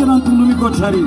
maikena ntulumi kothari